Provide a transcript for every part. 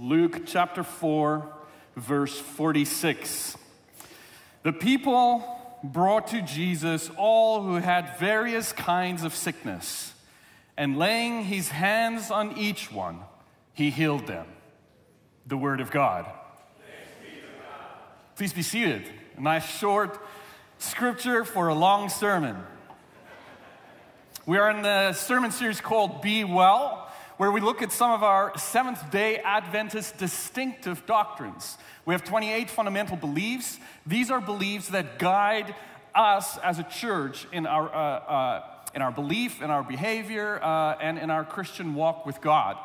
Luke chapter 4, verse 46. The people brought to Jesus all who had various kinds of sickness, and laying his hands on each one, he healed them. The word of God. Please be seated. A nice short scripture for a long sermon. We are in the sermon series called Be Well where we look at some of our Seventh day Adventist distinctive doctrines. We have 28 fundamental beliefs. These are beliefs that guide us as a church in our, uh, uh, in our belief, in our behavior, uh, and in our Christian walk with God.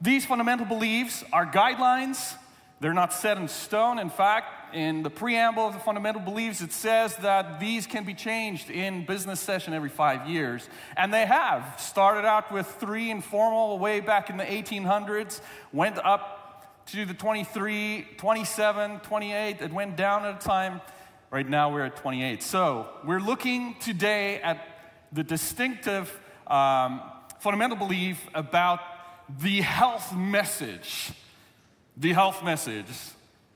These fundamental beliefs are guidelines, they're not set in stone. In fact, in the preamble of the fundamental beliefs, it says that these can be changed in business session every five years. And they have. Started out with three informal way back in the 1800s, went up to the 23, 27, 28. It went down at a time. Right now we're at 28. So we're looking today at the distinctive um, fundamental belief about the health message. The health message.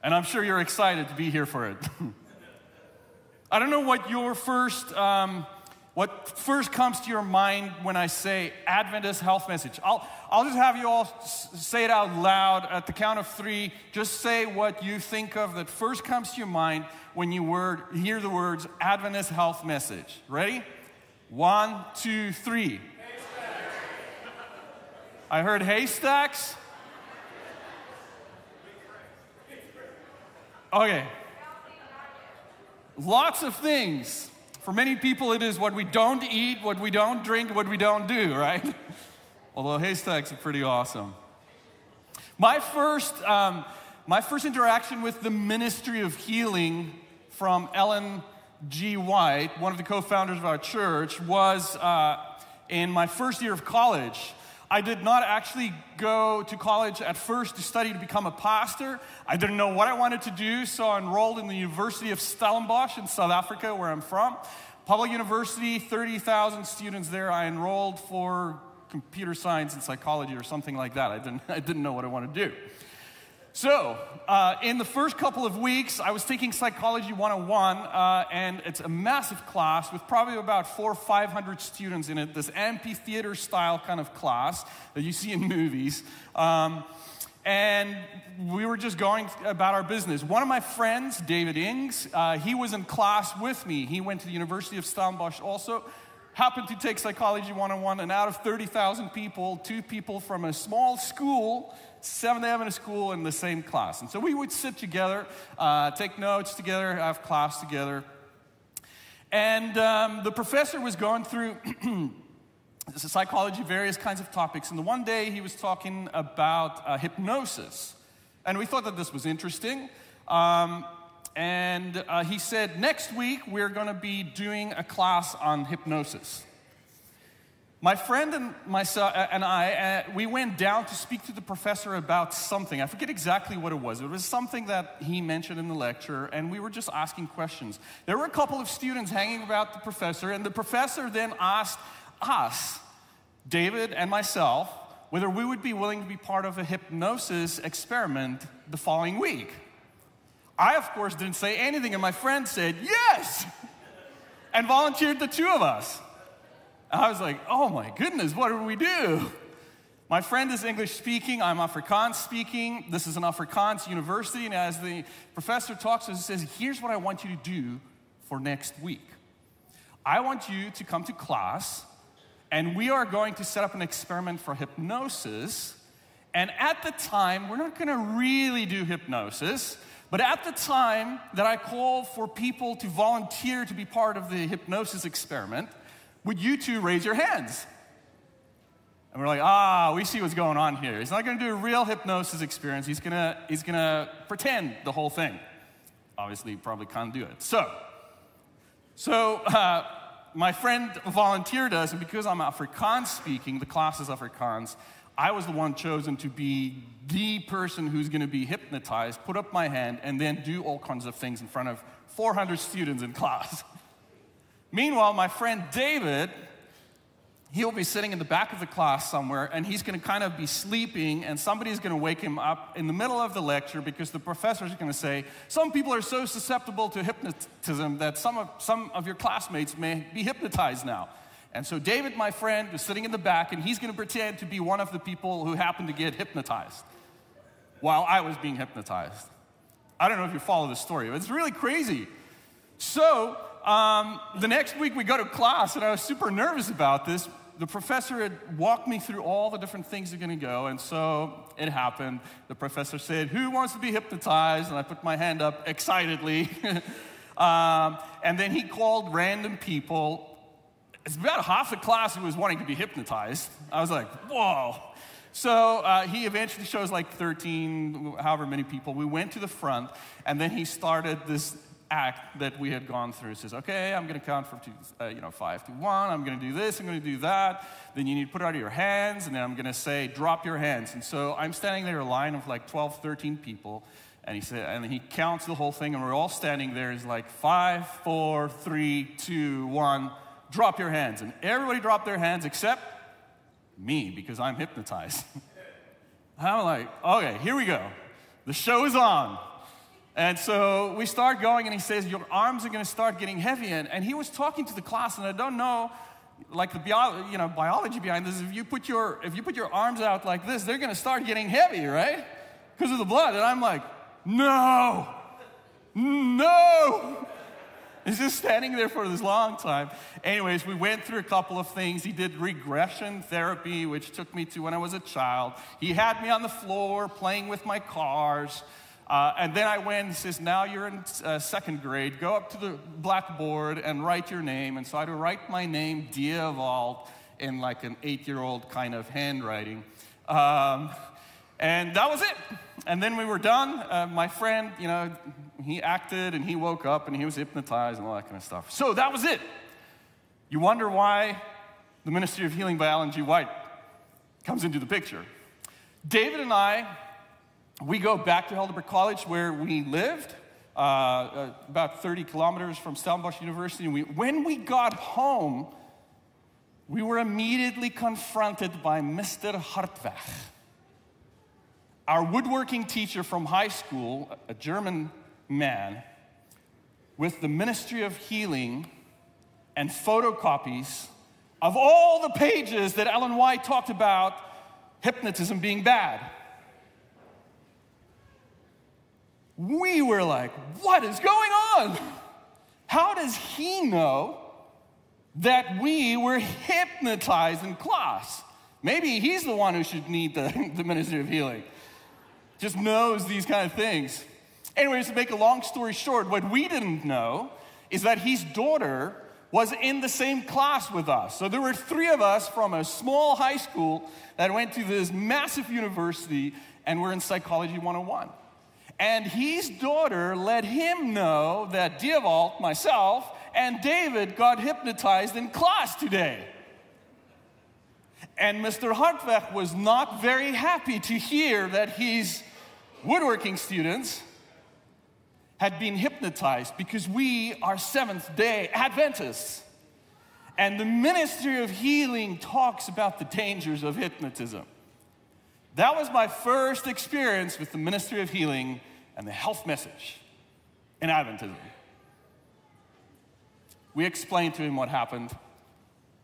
And I'm sure you're excited to be here for it. I don't know what your first, um, what first comes to your mind when I say Adventist health message. I'll, I'll just have you all say it out loud at the count of three. Just say what you think of that first comes to your mind when you word, hear the words Adventist health message. Ready? One, two, three. I heard haystacks. Okay. Lots of things. For many people, it is what we don't eat, what we don't drink, what we don't do, right? Although haystacks are pretty awesome. My first, um, my first interaction with the ministry of healing from Ellen G. White, one of the co founders of our church, was uh, in my first year of college. I did not actually go to college at first to study to become a pastor. I didn't know what I wanted to do, so I enrolled in the University of Stellenbosch in South Africa, where I'm from. Public university, 30,000 students there. I enrolled for computer science and psychology or something like that. I didn't, I didn't know what I wanted to do. So, uh, in the first couple of weeks, I was taking Psychology 101, uh, and it's a massive class with probably about four or 500 students in it, this amphitheater style kind of class that you see in movies. Um, and we were just going about our business. One of my friends, David Ings, uh, he was in class with me. He went to the University of Stellenbosch also happened to take Psychology 101, and out of 30,000 people, two people from a small school, Seventh Avenue School, in the same class. And so we would sit together, uh, take notes together, have class together. And um, the professor was going through psychology, various kinds of topics. And the one day he was talking about uh, hypnosis. And we thought that this was interesting. Um, and uh, he said, Next week we're going to be doing a class on hypnosis. My friend and, myself, uh, and I, uh, we went down to speak to the professor about something. I forget exactly what it was. It was something that he mentioned in the lecture, and we were just asking questions. There were a couple of students hanging about the professor, and the professor then asked us, David and myself, whether we would be willing to be part of a hypnosis experiment the following week. I, of course, didn't say anything, and my friend said, Yes! and volunteered the two of us. I was like, Oh my goodness, what do we do? My friend is English speaking, I'm Afrikaans speaking. This is an Afrikaans university, and as the professor talks to us, he says, Here's what I want you to do for next week. I want you to come to class, and we are going to set up an experiment for hypnosis. And at the time, we're not gonna really do hypnosis. But at the time that I call for people to volunteer to be part of the hypnosis experiment, would you two raise your hands? And we're like, ah, we see what's going on here. He's not going to do a real hypnosis experience. He's going to he's going to pretend the whole thing. Obviously, probably can't do it. So, so uh, my friend volunteered us, and because I'm Afrikaans speaking, the class is Afrikaans. I was the one chosen to be the person who's going to be hypnotized, put up my hand, and then do all kinds of things in front of 400 students in class. Meanwhile, my friend David, he'll be sitting in the back of the class somewhere and he's going to kind of be sleeping and somebody's going to wake him up in the middle of the lecture because the professor's going to say some people are so susceptible to hypnotism that some of, some of your classmates may be hypnotized now. And so david my friend is sitting in the back and he's going to pretend to be one of the people who happened to get hypnotized while i was being hypnotized. I don't know if you follow this story but it's really crazy. So um, the next week we go to class and i was super nervous about this the professor had walked me through all the different things are going to go, and so it happened. The professor said, Who wants to be hypnotized? And I put my hand up excitedly. um, and then he called random people. It's about half the class who was wanting to be hypnotized. I was like, Whoa. So uh, he eventually shows like 13, however many people. We went to the front, and then he started this act that we had gone through. It says, okay, I'm going to count from two, uh, you know, five to one. I'm going to do this. I'm going to do that. Then you need to put out of your hands, and then I'm going to say, drop your hands. And so I'm standing there, a line of like 12, 13 people, and he said, and he counts the whole thing, and we're all standing there. He's like five, four, three, two, one. Drop your hands, and everybody dropped their hands except me because I'm hypnotized. I'm like, okay, here we go. The show is on. And so we start going, and he says, Your arms are going to start getting heavy. And, and he was talking to the class, and I don't know, like the bio, you know, biology behind this. If you, put your, if you put your arms out like this, they're going to start getting heavy, right? Because of the blood. And I'm like, No, no. He's just standing there for this long time. Anyways, we went through a couple of things. He did regression therapy, which took me to when I was a child. He had me on the floor playing with my cars. Uh, and then I went and says, now you're in uh, second grade, go up to the blackboard and write your name. And so I had to write my name, Dewald, in like an eight-year-old kind of handwriting. Um, and that was it. And then we were done. Uh, my friend, you know, he acted and he woke up and he was hypnotized and all that kind of stuff. So that was it. You wonder why the Ministry of Healing by Ellen G. White comes into the picture. David and I we go back to Helderberg College where we lived, uh, uh, about 30 kilometers from Stellenbosch University. We, when we got home, we were immediately confronted by Mr. Hartweg, our woodworking teacher from high school, a German man, with the Ministry of Healing and photocopies of all the pages that Ellen White talked about hypnotism being bad. We were like, what is going on? How does he know that we were hypnotized in class? Maybe he's the one who should need the, the ministry of healing. Just knows these kind of things. Anyways, to make a long story short, what we didn't know is that his daughter was in the same class with us. So there were three of us from a small high school that went to this massive university and we're in Psychology 101. And his daughter let him know that Dewald, myself, and David got hypnotized in class today. And Mr. Hartweg was not very happy to hear that his woodworking students had been hypnotized because we are Seventh day Adventists. And the ministry of healing talks about the dangers of hypnotism. That was my first experience with the ministry of healing and the health message in Adventism. We explained to him what happened,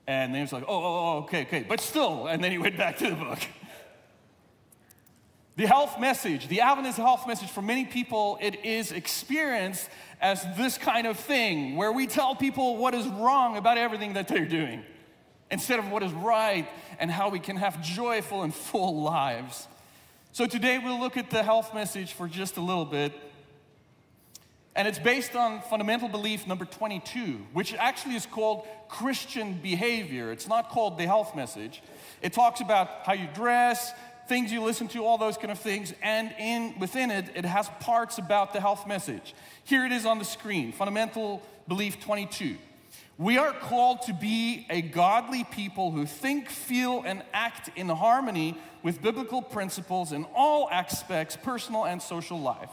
and he was like, oh, oh, oh, okay, okay, but still, and then he went back to the book. The health message, the Adventist health message, for many people, it is experienced as this kind of thing where we tell people what is wrong about everything that they're doing instead of what is right and how we can have joyful and full lives. So today we'll look at the health message for just a little bit. And it's based on fundamental belief number 22, which actually is called Christian behavior. It's not called the health message. It talks about how you dress, things you listen to, all those kind of things. And in, within it, it has parts about the health message. Here it is on the screen Fundamental belief 22. We are called to be a godly people who think, feel, and act in harmony with biblical principles in all aspects, personal and social life.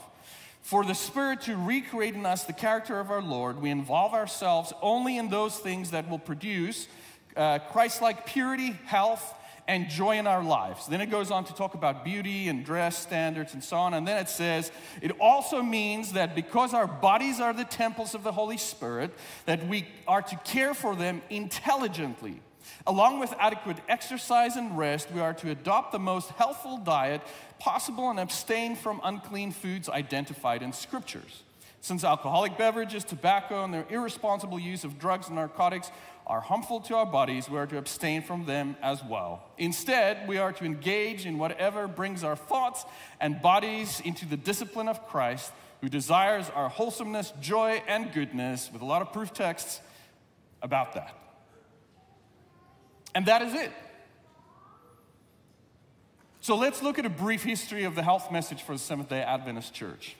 For the Spirit to recreate in us the character of our Lord, we involve ourselves only in those things that will produce uh, Christ like purity, health, and joy in our lives. Then it goes on to talk about beauty and dress standards and so on. And then it says, it also means that because our bodies are the temples of the Holy Spirit, that we are to care for them intelligently. Along with adequate exercise and rest, we are to adopt the most healthful diet possible and abstain from unclean foods identified in scriptures. Since alcoholic beverages, tobacco, and their irresponsible use of drugs and narcotics are harmful to our bodies, we are to abstain from them as well. Instead, we are to engage in whatever brings our thoughts and bodies into the discipline of Christ, who desires our wholesomeness, joy, and goodness, with a lot of proof texts about that. And that is it. So let's look at a brief history of the health message for the Seventh day Adventist Church,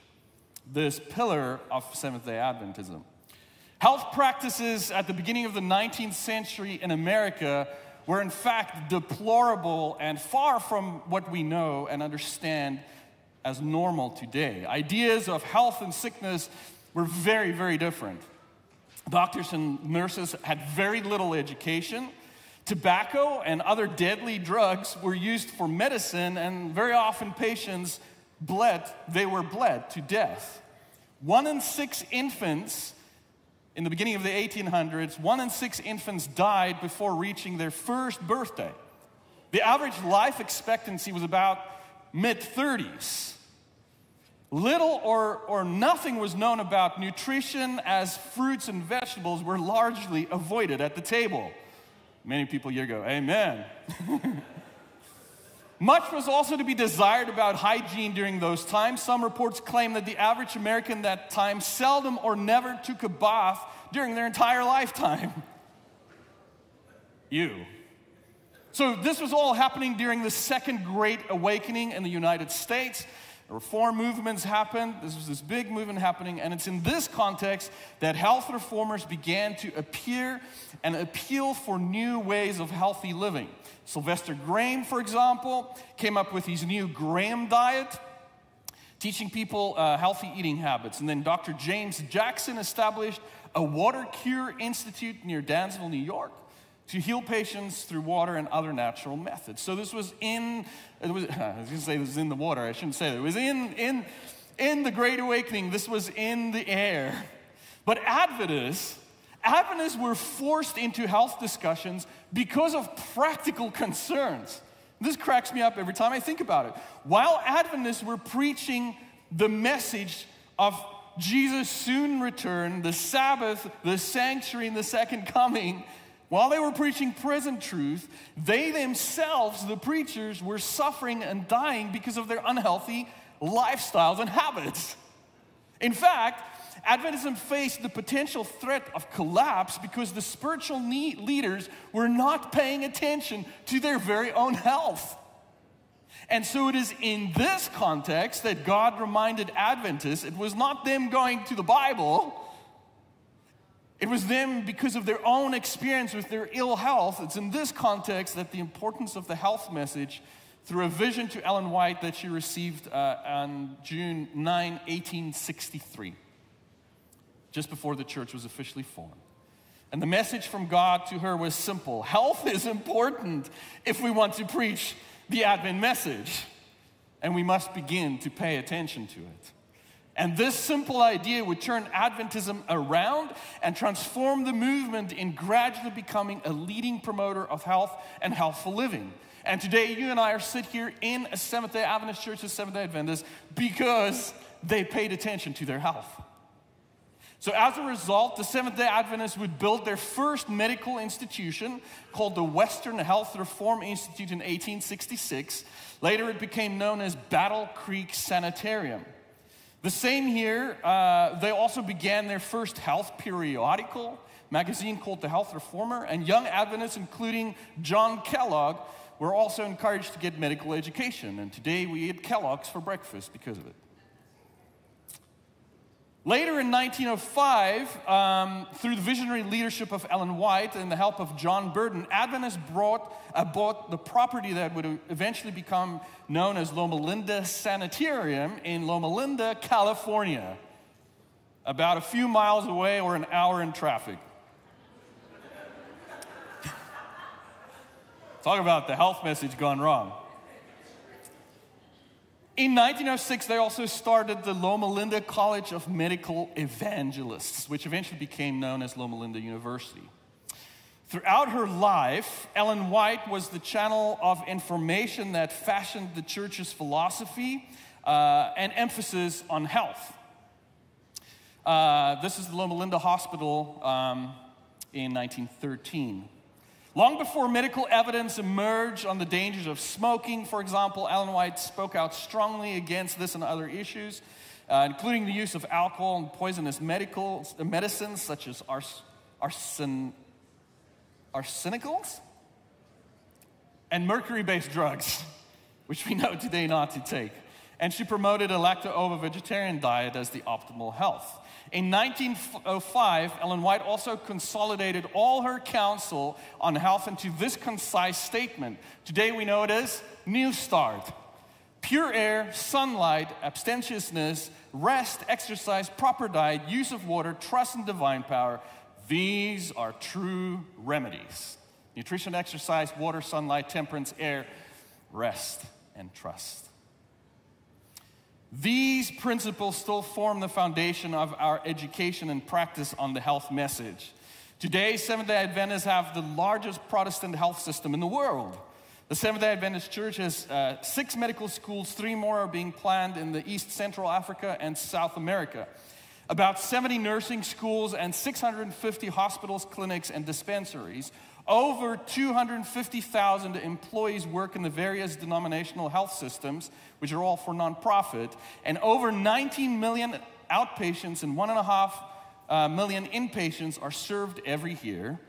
this pillar of Seventh day Adventism. Health practices at the beginning of the 19th century in America were, in fact, deplorable and far from what we know and understand as normal today. Ideas of health and sickness were very, very different. Doctors and nurses had very little education. Tobacco and other deadly drugs were used for medicine, and very often patients bled, they were bled to death. One in six infants in the beginning of the 1800s, one in six infants died before reaching their first birthday. The average life expectancy was about mid 30s. Little or, or nothing was known about nutrition as fruits and vegetables were largely avoided at the table. Many people here go, Amen. Much was also to be desired about hygiene during those times. Some reports claim that the average American that time seldom or never took a bath during their entire lifetime. You. So, this was all happening during the Second Great Awakening in the United States. Reform movements happened. This was this big movement happening, and it's in this context that health reformers began to appear and appeal for new ways of healthy living. Sylvester Graham, for example, came up with his new Graham diet, teaching people uh, healthy eating habits. And then Dr. James Jackson established a Water Cure Institute near Dansville, New York to heal patients through water and other natural methods. So this was in, it was, I was going to say this was in the water. I shouldn't say that. It was in, in, in the Great Awakening. This was in the air. But Adventists, Adventists were forced into health discussions because of practical concerns. This cracks me up every time I think about it. While Adventists were preaching the message of Jesus' soon return, the Sabbath, the sanctuary, and the second coming, while they were preaching present truth, they themselves, the preachers, were suffering and dying because of their unhealthy lifestyles and habits. In fact, Adventism faced the potential threat of collapse because the spiritual leaders were not paying attention to their very own health. And so it is in this context that God reminded Adventists it was not them going to the Bible it was them because of their own experience with their ill health. It's in this context that the importance of the health message through a vision to Ellen White that she received uh, on June 9, 1863, just before the church was officially formed. And the message from God to her was simple Health is important if we want to preach the Advent message, and we must begin to pay attention to it. And this simple idea would turn Adventism around and transform the movement in gradually becoming a leading promoter of health and healthful living. And today, you and I are sit here in a Seventh day Adventist church as Seventh day Adventists because they paid attention to their health. So, as a result, the Seventh day Adventists would build their first medical institution called the Western Health Reform Institute in 1866. Later, it became known as Battle Creek Sanitarium. The same year, uh, they also began their first health periodical magazine called The Health Reformer, and young Adventists, including John Kellogg, were also encouraged to get medical education. And today we eat Kellogg's for breakfast because of it. Later in 1905, um, through the visionary leadership of Ellen White and the help of John Burden, Adventists brought, uh, bought the property that would eventually become known as Loma Linda Sanitarium in Loma Linda, California, about a few miles away or an hour in traffic. Talk about the health message gone wrong. In 1906, they also started the Loma Linda College of Medical Evangelists, which eventually became known as Loma Linda University. Throughout her life, Ellen White was the channel of information that fashioned the church's philosophy uh, and emphasis on health. Uh, this is the Loma Linda Hospital um, in 1913. Long before medical evidence emerged on the dangers of smoking, for example, Ellen White spoke out strongly against this and other issues, uh, including the use of alcohol and poisonous medical, medicines such as ars, arsen, arsenicals and mercury based drugs, which we know today not to take. And she promoted a lacto ovo vegetarian diet as the optimal health. In 1905, Ellen White also consolidated all her counsel on health into this concise statement. Today we know it as New Start. Pure air, sunlight, abstemiousness, rest, exercise, proper diet, use of water, trust in divine power. These are true remedies. Nutrition, exercise, water, sunlight, temperance, air, rest, and trust. These principles still form the foundation of our education and practice on the health message. Today, Seventh day Adventists have the largest Protestant health system in the world. The Seventh day Adventist Church has uh, six medical schools, three more are being planned in the East Central Africa and South America. About 70 nursing schools and 650 hospitals, clinics, and dispensaries over 250,000 employees work in the various denominational health systems, which are all for nonprofit, and over 19 million outpatients and one and a half uh, million inpatients are served every year.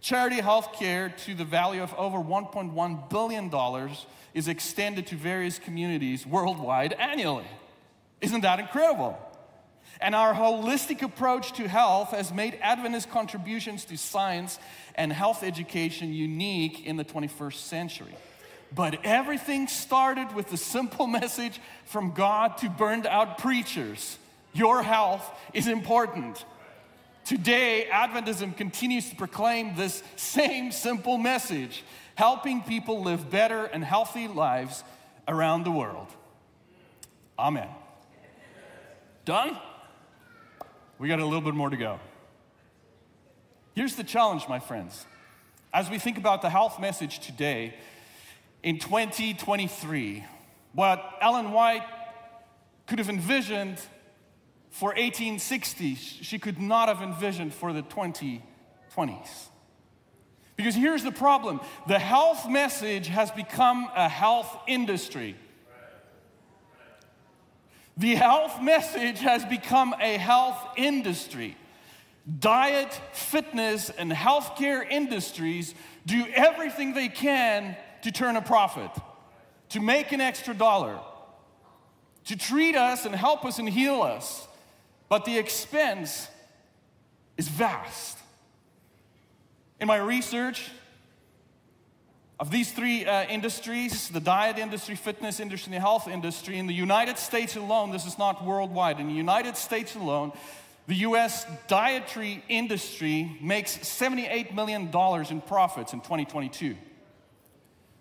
Charity health care to the value of over $1.1 billion is extended to various communities worldwide annually. Isn't that incredible? And our holistic approach to health has made Adventist contributions to science and health education unique in the 21st century. But everything started with the simple message from God to burned out preachers your health is important. Today, Adventism continues to proclaim this same simple message, helping people live better and healthy lives around the world. Amen. Done? We got a little bit more to go. Here's the challenge, my friends. As we think about the health message today, in 2023, what Ellen White could have envisioned for 1860, she could not have envisioned for the 2020s. Because here's the problem the health message has become a health industry. The health message has become a health industry. Diet, fitness, and healthcare industries do everything they can to turn a profit, to make an extra dollar, to treat us and help us and heal us. But the expense is vast. In my research, of these three uh, industries, the diet industry, fitness industry, and the health industry, in the United States alone, this is not worldwide, in the United States alone, the US dietary industry makes $78 million in profits in 2022.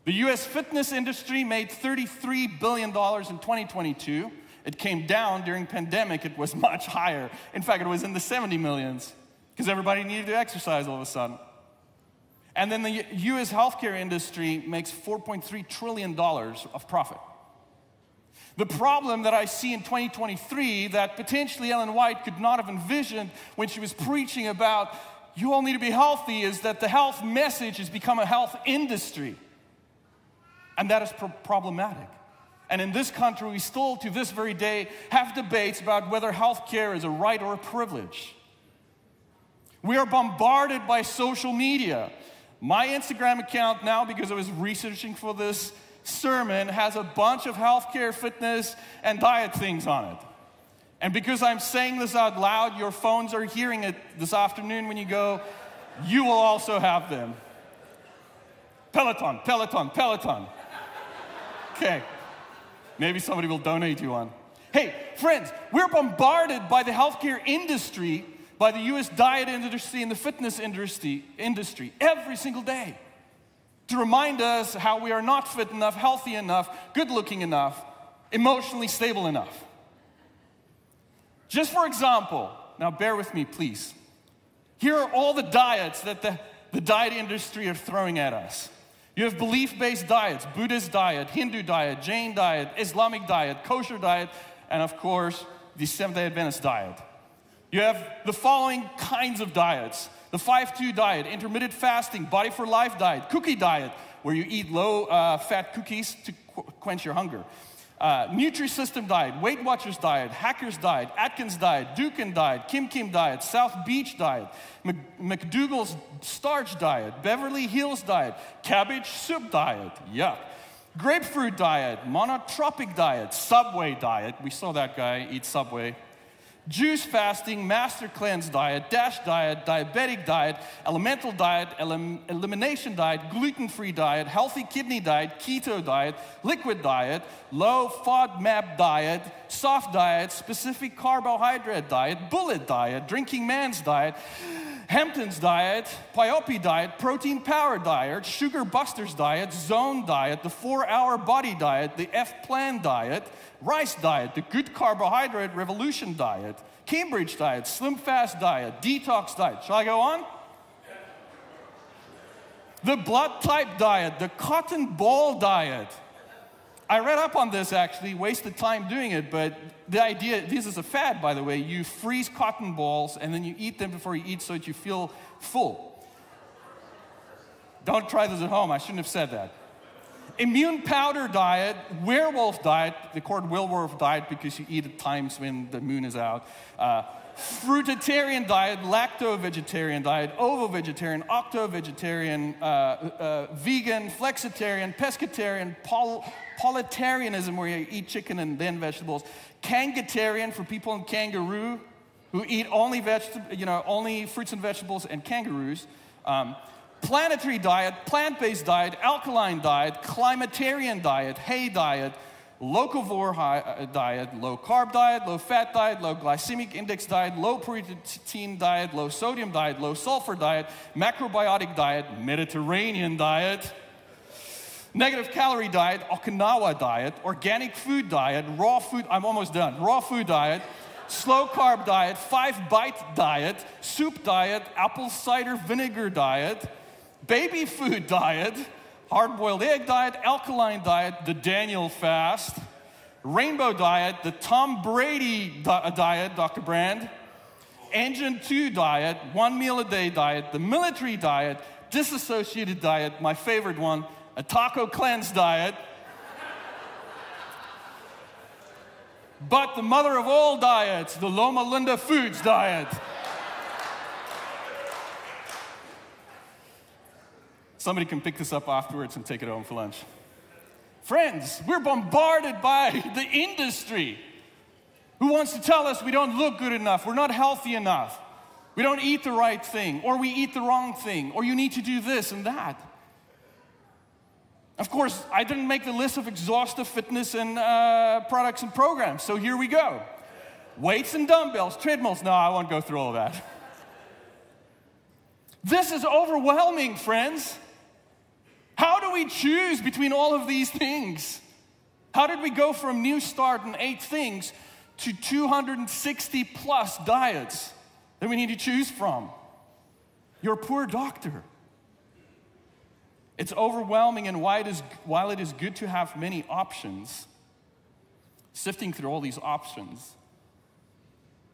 The US fitness industry made $33 billion in 2022. It came down during pandemic, it was much higher. In fact, it was in the 70 millions because everybody needed to exercise all of a sudden. And then the US healthcare industry makes $4.3 trillion of profit. The problem that I see in 2023 that potentially Ellen White could not have envisioned when she was preaching about you all need to be healthy is that the health message has become a health industry. And that is pro- problematic. And in this country, we still, to this very day, have debates about whether health care is a right or a privilege. We are bombarded by social media my Instagram account now, because I was researching for this sermon, has a bunch of healthcare, fitness, and diet things on it. And because I'm saying this out loud, your phones are hearing it this afternoon when you go, you will also have them. Peloton, Peloton, Peloton. Okay. Maybe somebody will donate you one. Hey, friends, we're bombarded by the healthcare industry by the US diet industry and the fitness industry, industry every single day. to remind us how we are not fit enough, healthy enough, good looking enough, emotionally stable enough. Just for example, now bear with me, please. Here are all the diets that the, the diet industry are throwing at us. You have belief based diets Buddhist diet, Hindu diet, Jain diet, Islamic diet, kosher diet, and of course, the Seventh day Adventist diet. You have the following kinds of diets the 5 2 diet, intermittent fasting, body for life diet, cookie diet, where you eat low uh, fat cookies to qu- quench your hunger. Uh, Nutri-System diet, Weight Watchers diet, Hackers diet, Atkins diet, Dukan diet, Kim Kim diet, South Beach diet, Mc- McDougall's starch diet, Beverly Hills diet, cabbage soup diet, yuck. Grapefruit diet, monotropic diet, Subway diet. We saw that guy eat Subway juice fasting, master cleanse diet, dash diet, diabetic diet, elemental diet, elim- elimination diet, gluten free diet, healthy kidney diet, keto diet, liquid diet, low FODMAP diet, soft diet, specific carbohydrate diet, bullet diet, drinking man's diet. Hampton's diet, Pioppi diet, protein power diet, sugar busters diet, zone diet, the four hour body diet, the F plan diet, rice diet, the good carbohydrate revolution diet, Cambridge diet, slim fast diet, detox diet. Shall I go on? The blood type diet, the cotton ball diet. I read up on this actually, wasted time doing it, but the idea this is a fad, by the way. You freeze cotton balls and then you eat them before you eat so that you feel full. Don't try this at home, I shouldn't have said that immune powder diet, werewolf diet, the call werewolf diet because you eat at times when the moon is out. Uh, fruitarian diet, lacto-vegetarian diet, ovo-vegetarian, octo-vegetarian, uh, uh, vegan, flexitarian, pescatarian, pol- pollotarianism where you eat chicken and then vegetables, kangatarian for people in kangaroo who eat only vegetable, you know, only fruits and vegetables and kangaroos. Um, planetary diet, plant based diet, alkaline diet, climatarian diet, hay diet, locavore diet, low carb diet, low fat diet, low glycemic index diet, low protein diet, low sodium diet, low sulfur diet, macrobiotic diet, Mediterranean diet, negative calorie diet, Okinawa diet, organic food diet, raw food, I'm almost done, raw food diet, slow carb diet, five bite diet, soup diet, apple cider vinegar diet, baby food diet, hard boiled egg diet, alkaline diet, the Daniel fast, rainbow diet, the Tom Brady di- uh, diet, Dr. Brand, Engine 2 diet, one meal a day diet, the military diet, disassociated diet, my favorite one, a taco cleanse diet. but the mother of all diets, the Loma Linda Foods diet. Somebody can pick this up afterwards and take it home for lunch. Friends, we're bombarded by the industry who wants to tell us we don't look good enough, we're not healthy enough, we don't eat the right thing, or we eat the wrong thing, or you need to do this and that. Of course, I didn't make the list of exhaustive fitness and uh, products and programs, so here we go. Weights and dumbbells, treadmills. No, I won't go through all that. This is overwhelming, friends. How do we choose between all of these things? How did we go from New Start and eight things to 260 plus diets that we need to choose from? You're a poor doctor. It's overwhelming, and while it, is, while it is good to have many options, sifting through all these options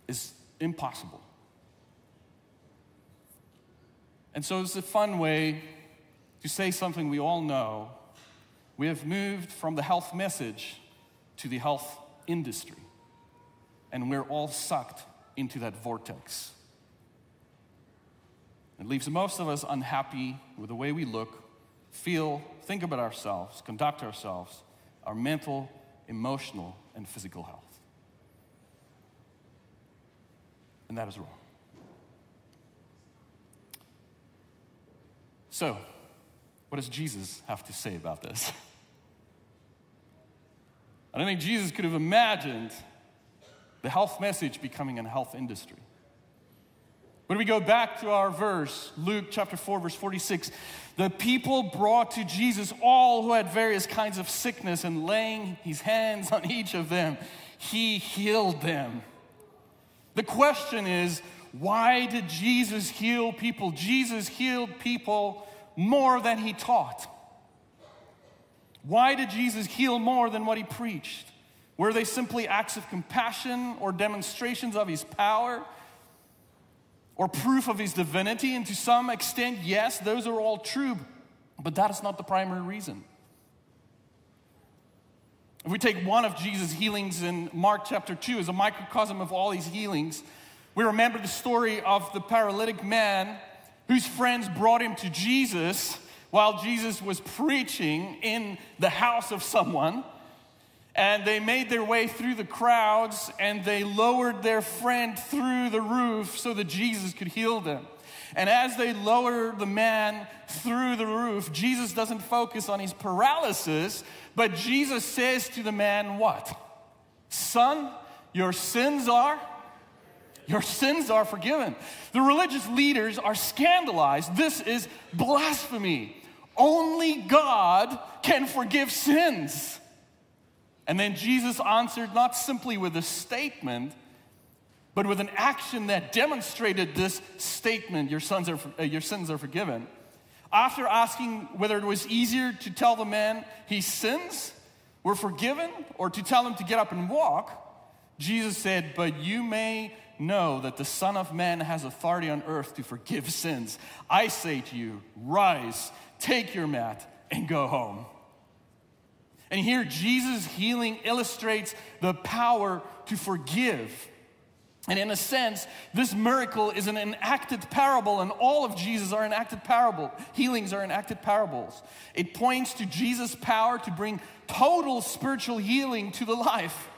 is impossible. And so it's a fun way to say something we all know, we have moved from the health message to the health industry. And we're all sucked into that vortex. It leaves most of us unhappy with the way we look, feel, think about ourselves, conduct ourselves, our mental, emotional, and physical health. And that is wrong. So, what does Jesus have to say about this? I don't think Jesus could have imagined the health message becoming a health industry. When we go back to our verse, Luke chapter 4, verse 46, the people brought to Jesus all who had various kinds of sickness, and laying his hands on each of them, he healed them. The question is, why did Jesus heal people? Jesus healed people more than he taught. Why did Jesus heal more than what he preached? Were they simply acts of compassion or demonstrations of his power or proof of his divinity? And to some extent, yes, those are all true, but that is not the primary reason. If we take one of Jesus' healings in Mark chapter 2 as a microcosm of all these healings, we remember the story of the paralytic man whose friends brought him to Jesus while Jesus was preaching in the house of someone. And they made their way through the crowds and they lowered their friend through the roof so that Jesus could heal them. And as they lower the man through the roof, Jesus doesn't focus on his paralysis, but Jesus says to the man, What? Son, your sins are your sins are forgiven. The religious leaders are scandalized. This is blasphemy. Only God can forgive sins. And then Jesus answered not simply with a statement, but with an action that demonstrated this statement your, sons are, uh, your sins are forgiven. After asking whether it was easier to tell the man his sins were forgiven or to tell him to get up and walk, Jesus said, But you may know that the Son of Man has authority on earth to forgive sins. I say to you, rise, take your mat, and go home. And here, Jesus' healing illustrates the power to forgive. And in a sense, this miracle is an enacted parable, and all of Jesus are enacted parable. Healings are enacted parables. It points to Jesus' power to bring total spiritual healing to the life.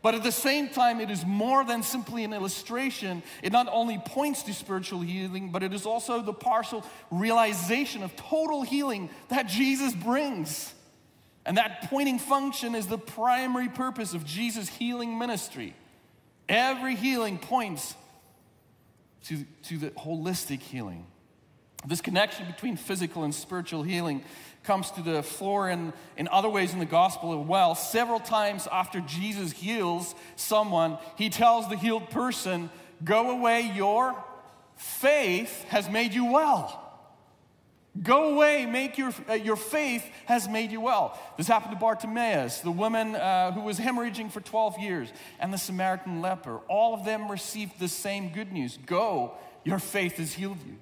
But at the same time, it is more than simply an illustration. It not only points to spiritual healing, but it is also the partial realization of total healing that Jesus brings. And that pointing function is the primary purpose of Jesus' healing ministry. Every healing points to, to the holistic healing. This connection between physical and spiritual healing comes to the fore in, in other ways in the gospel as well. Several times after Jesus heals someone, he tells the healed person, Go away, your faith has made you well. Go away, make your, uh, your faith has made you well. This happened to Bartimaeus, the woman uh, who was hemorrhaging for 12 years, and the Samaritan leper. All of them received the same good news Go, your faith has healed you.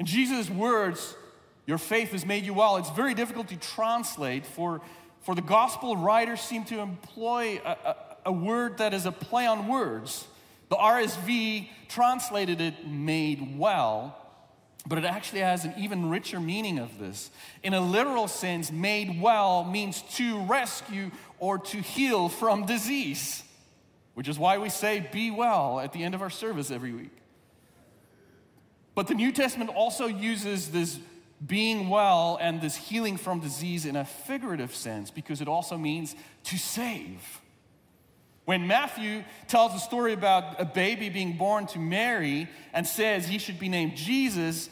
In Jesus' words, your faith has made you well. It's very difficult to translate, for, for the gospel writers seem to employ a, a, a word that is a play on words. The RSV translated it made well, but it actually has an even richer meaning of this. In a literal sense, made well means to rescue or to heal from disease, which is why we say be well at the end of our service every week. But the New Testament also uses this being well and this healing from disease in a figurative sense because it also means to save. When Matthew tells a story about a baby being born to Mary and says he should be named Jesus,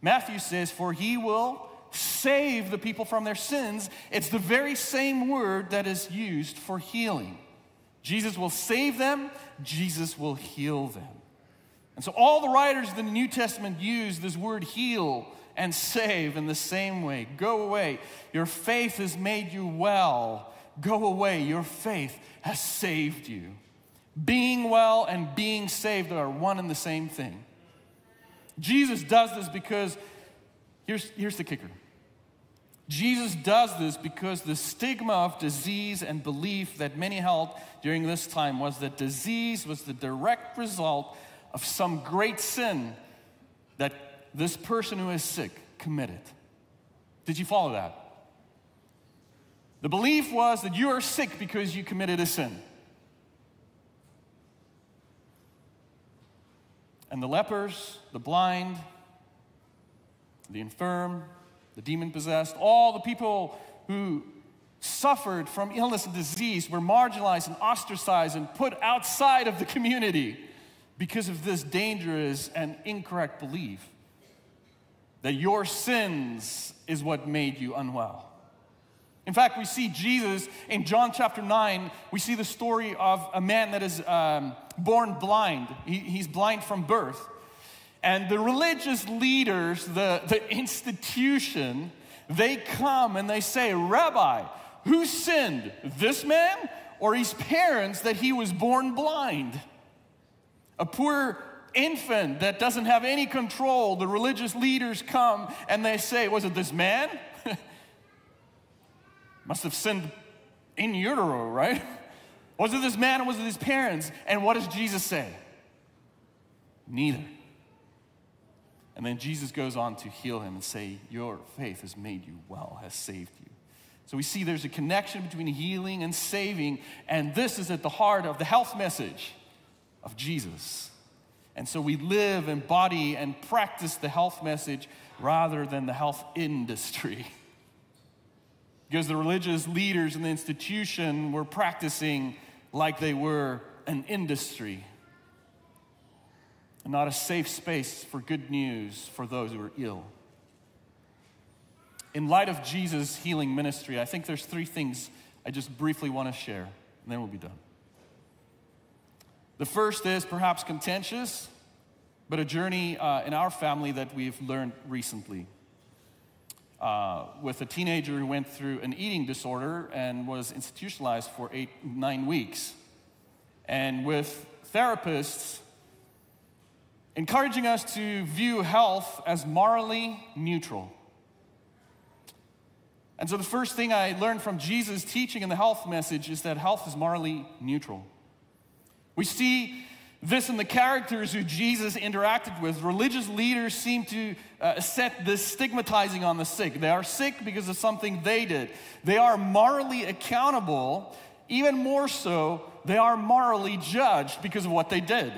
Matthew says, For he will save the people from their sins. It's the very same word that is used for healing. Jesus will save them, Jesus will heal them. And so all the writers in the New Testament use this word heal and save in the same way. Go away. Your faith has made you well. Go away. Your faith has saved you. Being well and being saved are one and the same thing. Jesus does this because, here's, here's the kicker. Jesus does this because the stigma of disease and belief that many held during this time was that disease was the direct result of some great sin that this person who is sick committed. Did you follow that? The belief was that you are sick because you committed a sin. And the lepers, the blind, the infirm, the demon possessed, all the people who suffered from illness and disease were marginalized and ostracized and put outside of the community because of this dangerous and incorrect belief that your sins is what made you unwell. In fact, we see Jesus in John chapter 9. We see the story of a man that is um, born blind. He, he's blind from birth. And the religious leaders, the, the institution, they come and they say, Rabbi, who sinned, this man or his parents, that he was born blind? A poor infant that doesn't have any control, the religious leaders come and they say, Was it this man? Must have sinned in utero, right? Was it this man or was it his parents? And what does Jesus say? Neither. And then Jesus goes on to heal him and say, Your faith has made you well, has saved you. So we see there's a connection between healing and saving, and this is at the heart of the health message of Jesus. And so we live, embody, and practice the health message rather than the health industry. because the religious leaders in the institution were practicing like they were an industry and not a safe space for good news for those who are ill. In light of Jesus' healing ministry, I think there's three things I just briefly want to share, and then we'll be done. The first is perhaps contentious, but a journey uh, in our family that we've learned recently uh, with a teenager who went through an eating disorder and was institutionalized for eight, nine weeks. And with therapists encouraging us to view health as morally neutral. And so, the first thing I learned from Jesus' teaching in the health message is that health is morally neutral. We see this in the characters who Jesus interacted with. Religious leaders seem to uh, set this stigmatizing on the sick. They are sick because of something they did. They are morally accountable. Even more so, they are morally judged because of what they did.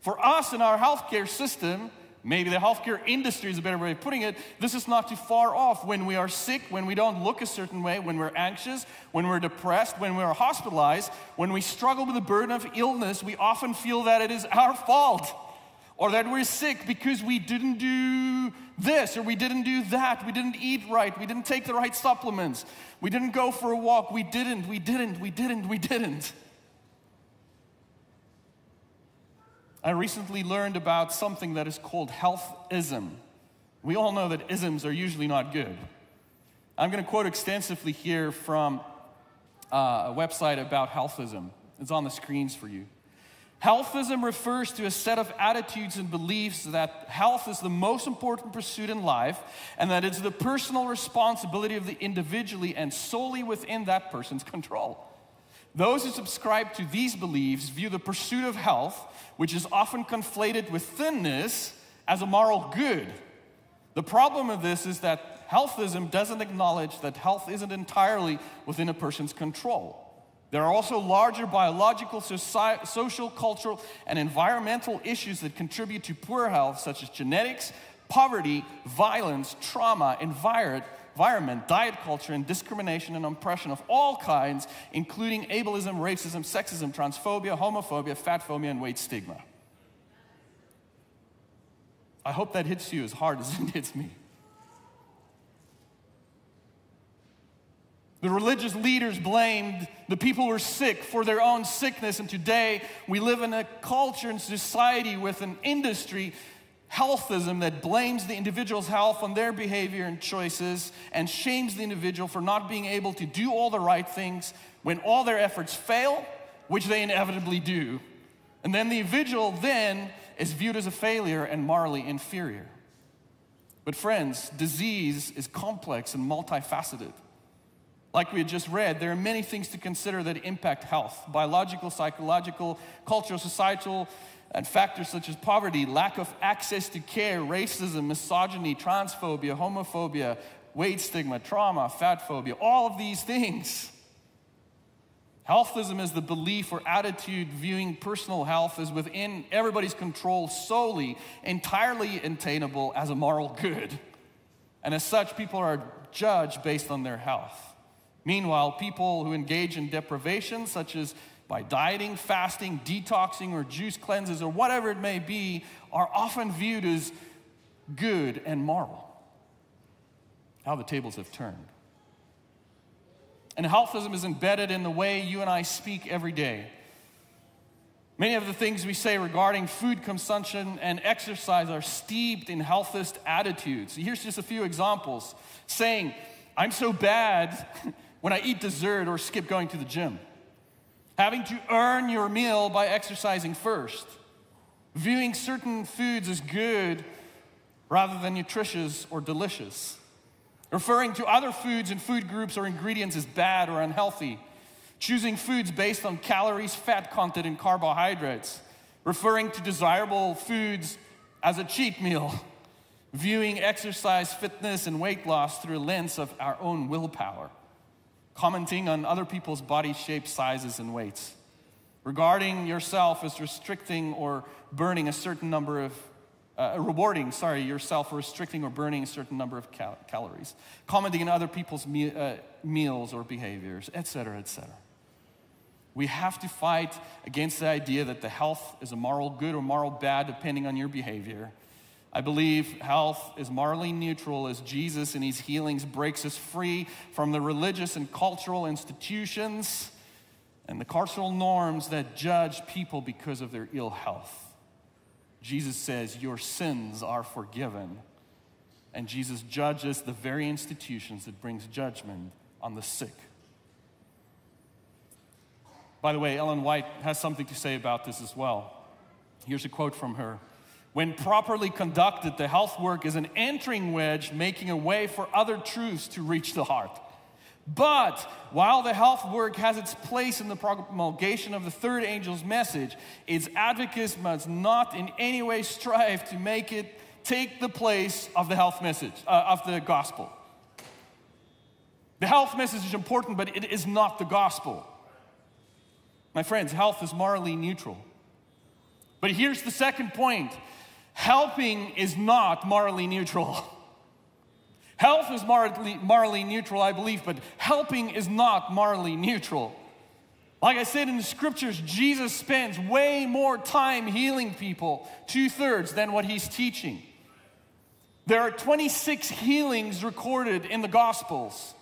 For us in our healthcare system, maybe the healthcare industry is a better way of putting it, this is not too far off. When we are sick, when we don't look a certain way, when we're anxious, when we're depressed, when we're hospitalized, when we struggle with the burden of illness, we often feel that it is our fault or that we're sick because we didn't do this or we didn't do that. We didn't eat right. We didn't take the right supplements. We didn't go for a walk. We didn't, we didn't, we didn't, we didn't. I recently learned about something that is called healthism. We all know that isms are usually not good. I'm going to quote extensively here from uh, a website about healthism. It's on the screens for you. Healthism refers to a set of attitudes and beliefs that health is the most important pursuit in life and that it's the personal responsibility of the individually and solely within that person's control. Those who subscribe to these beliefs view the pursuit of health, which is often conflated with thinness, as a moral good. The problem of this is that healthism doesn't acknowledge that health isn't entirely within a person's control. There are also larger biological, social, cultural, and environmental issues that contribute to poor health, such as genetics, poverty, violence, trauma, environment, environment, diet culture, and discrimination and oppression of all kinds, including ableism, racism, sexism, transphobia, homophobia, fat phobia, and weight stigma. I hope that hits you as hard as it hits me. The religious leaders blamed the people who were sick for their own sickness, and today we live in a culture and society with an industry healthism that blames the individual's health on their behavior and choices and shames the individual for not being able to do all the right things when all their efforts fail, which they inevitably do. And then the individual then is viewed as a failure and morally inferior. But, friends, disease is complex and multifaceted. Like we had just read, there are many things to consider that impact health biological, psychological, cultural, societal, and factors such as poverty, lack of access to care, racism, misogyny, transphobia, homophobia, weight stigma, trauma, fat phobia, all of these things. Healthism is the belief or attitude viewing personal health as within everybody's control solely, entirely attainable as a moral good. And as such, people are judged based on their health. Meanwhile, people who engage in deprivation, such as by dieting, fasting, detoxing, or juice cleanses, or whatever it may be, are often viewed as good and moral. How the tables have turned. And healthism is embedded in the way you and I speak every day. Many of the things we say regarding food consumption and exercise are steeped in healthist attitudes. Here's just a few examples saying, I'm so bad when I eat dessert or skip going to the gym. Having to earn your meal by exercising first. Viewing certain foods as good rather than nutritious or delicious. Referring to other foods and food groups or ingredients as bad or unhealthy choosing foods based on calories, fat content, and carbohydrates, referring to desirable foods as a cheat meal, viewing exercise, fitness, and weight loss through a lens of our own willpower, commenting on other people's body shapes, sizes, and weights, regarding yourself as restricting or burning a certain number of uh, rewarding, sorry, yourself for restricting or burning a certain number of cal- calories, commenting on other people's me- uh, meals or behaviors, etc., etc. We have to fight against the idea that the health is a moral good or moral bad depending on your behavior. I believe health is morally neutral as Jesus in his healings breaks us free from the religious and cultural institutions and the cultural norms that judge people because of their ill health. Jesus says, Your sins are forgiven. And Jesus judges the very institutions that brings judgment on the sick. By the way, Ellen White has something to say about this as well. Here's a quote from her. When properly conducted, the health work is an entering wedge making a way for other truths to reach the heart. But while the health work has its place in the promulgation of the third angel's message, its advocates must not in any way strive to make it take the place of the health message, uh, of the gospel. The health message is important, but it is not the gospel. My friends, health is morally neutral. But here's the second point helping is not morally neutral. Health is morally, morally neutral, I believe, but helping is not morally neutral. Like I said in the scriptures, Jesus spends way more time healing people, two thirds, than what he's teaching. There are 26 healings recorded in the Gospels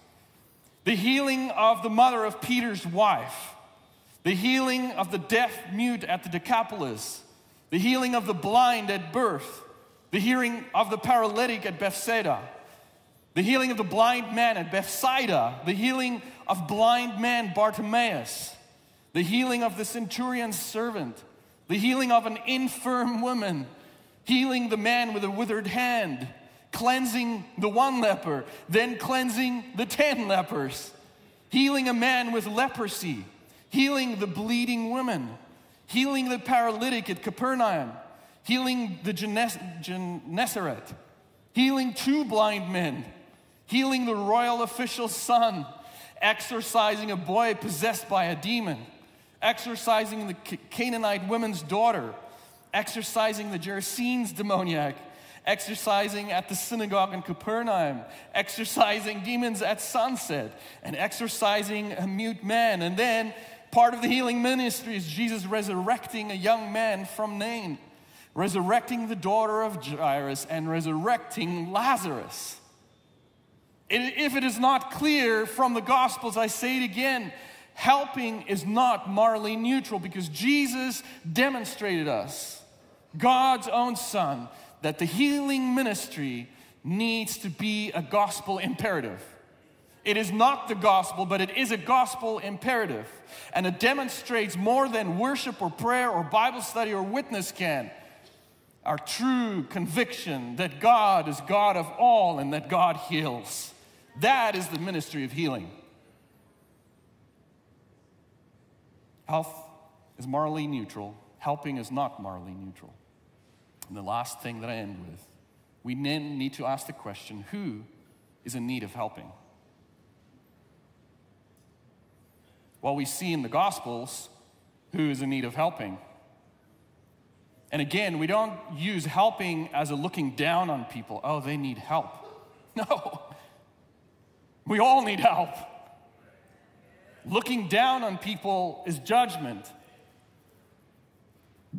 the healing of the mother of Peter's wife, the healing of the deaf mute at the Decapolis, the healing of the blind at birth, the healing of the paralytic at Bethsaida, the healing of the blind man at Bethsaida, the healing of blind man Bartimaeus, the healing of the centurion's servant, the healing of an infirm woman, healing the man with a withered hand, cleansing the one leper, then cleansing the ten lepers, healing a man with leprosy. Healing the bleeding woman, healing the paralytic at Capernaum, healing the Gennesaret, healing two blind men, healing the royal official's son, exorcising a boy possessed by a demon, exorcising the Canaanite woman's daughter, exorcising the Gerasenes demoniac, exercising at the synagogue in Capernaum, exorcising demons at sunset, and exorcising a mute man. And then Part of the healing ministry is Jesus resurrecting a young man from Nain, resurrecting the daughter of Jairus, and resurrecting Lazarus. If it is not clear from the Gospels, I say it again helping is not morally neutral because Jesus demonstrated us, God's own Son, that the healing ministry needs to be a gospel imperative. It is not the gospel, but it is a gospel imperative. And it demonstrates more than worship or prayer or Bible study or witness can our true conviction that God is God of all and that God heals. That is the ministry of healing. Health is morally neutral, helping is not morally neutral. And the last thing that I end with we then need to ask the question who is in need of helping? Well, we see in the Gospels who is in need of helping. And again, we don't use helping as a looking down on people. Oh, they need help. No. We all need help. Looking down on people is judgment.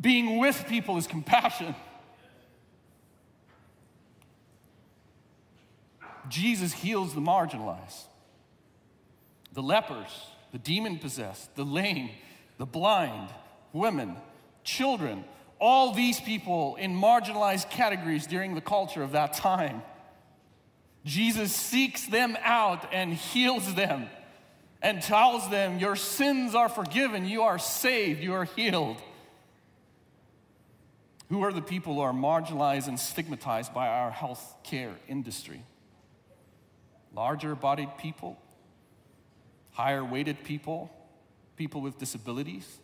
Being with people is compassion. Jesus heals the marginalized, the lepers, the demon possessed, the lame, the blind, women, children, all these people in marginalized categories during the culture of that time. Jesus seeks them out and heals them and tells them, Your sins are forgiven, you are saved, you are healed. Who are the people who are marginalized and stigmatized by our health care industry? Larger bodied people, higher weighted people, people with disabilities,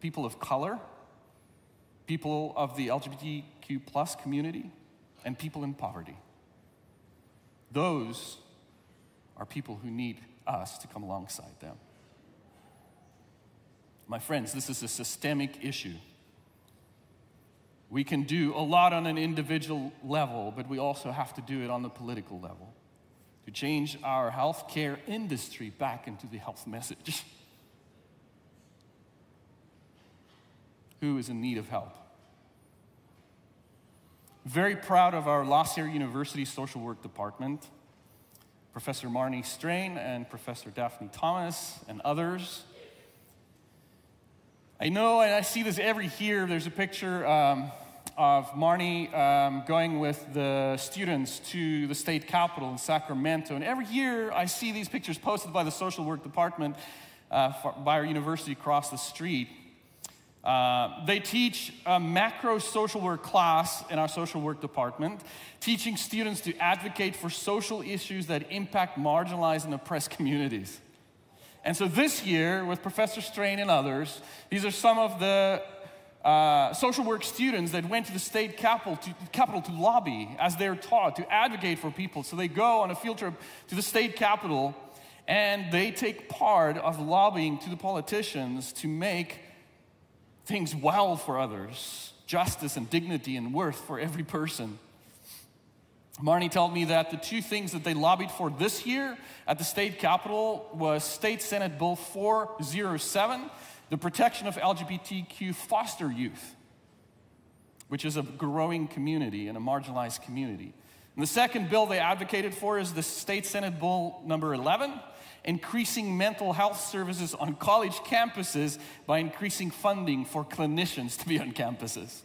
people of color, people of the LGBTQ plus community, and people in poverty. Those are people who need us to come alongside them. My friends, this is a systemic issue. We can do a lot on an individual level, but we also have to do it on the political level to change our healthcare industry back into the health message. Who is in need of help? Very proud of our La Sierra University social work department. Professor Marnie Strain and Professor Daphne Thomas and others. I know, and I see this every year, there's a picture um, of Marnie um, going with the students to the state capitol in Sacramento. And every year I see these pictures posted by the social work department uh, by our university across the street. Uh, they teach a macro social work class in our social work department, teaching students to advocate for social issues that impact marginalized and oppressed communities. And so this year, with Professor Strain and others, these are some of the uh, social work students that went to the state capital to, capital to lobby as they're taught to advocate for people. So they go on a field trip to the state capital and they take part of lobbying to the politicians to make things well for others, justice and dignity and worth for every person. Marnie told me that the two things that they lobbied for this year at the state capitol was State Senate Bill 407, the protection of LGBTQ foster youth, which is a growing community and a marginalized community. And the second bill they advocated for is the State Senate Bill number 11, increasing mental health services on college campuses by increasing funding for clinicians to be on campuses.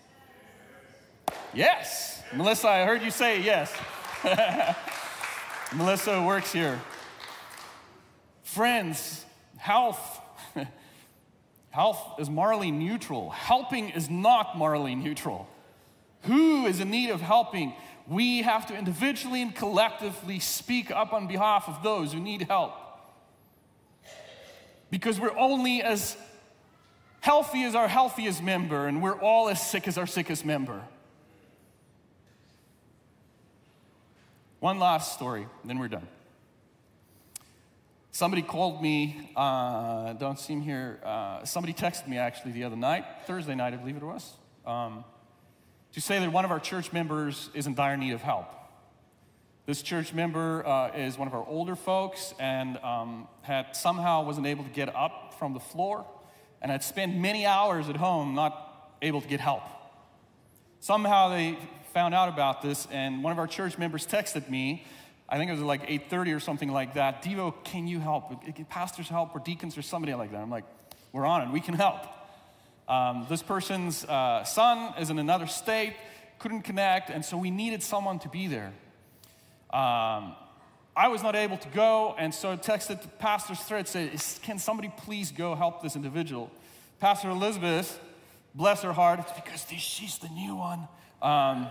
Yes. Melissa, I heard you say yes. Melissa works here. Friends, health. health is morally neutral. Helping is not morally neutral. Who is in need of helping? We have to individually and collectively speak up on behalf of those who need help because we're only as healthy as our healthiest member, and we're all as sick as our sickest member. One last story, then we're done. Somebody called me, uh, don't see him here. Uh, somebody texted me actually the other night, Thursday night, I believe it was, um, to say that one of our church members is in dire need of help. This church member uh, is one of our older folks and um, had somehow wasn't able to get up from the floor and had spent many hours at home not able to get help. Somehow they found out about this and one of our church members texted me I think it was like 8:30 or something like that. Devo, can you help? Pastors help or deacons or somebody like that. I'm like, we're on it. We can help. Um, this person's uh, son is in another state, couldn't connect, and so we needed someone to be there. Um, I was not able to go, and so I texted the pastor's thread, said, Can somebody please go help this individual? Pastor Elizabeth, bless her heart, it's because she's the new one. Um,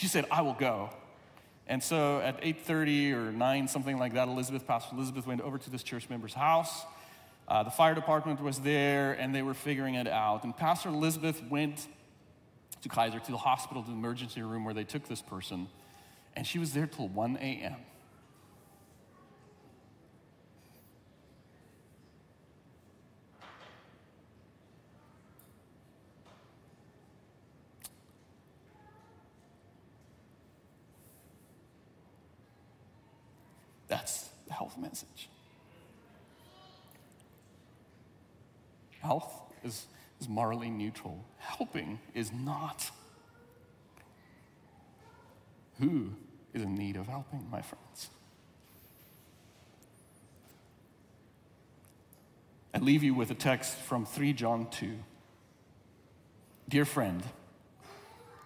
she said, I will go. And so at 8.30 or 9, something like that, Elizabeth, Pastor Elizabeth went over to this church member's house. Uh, the fire department was there, and they were figuring it out. And Pastor Elizabeth went to Kaiser, to the hospital, to the emergency room where they took this person. And she was there till 1 a.m. That's the health message. Health is, is morally neutral, helping is not. Who is in need of helping, my friends? I leave you with a text from 3 John 2. Dear friend,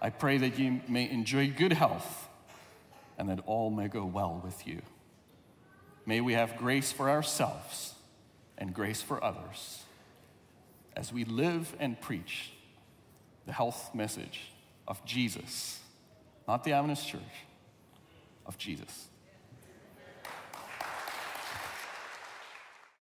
I pray that you may enjoy good health and that all may go well with you. May we have grace for ourselves and grace for others as we live and preach the health message of Jesus, not the Adventist Church, of Jesus.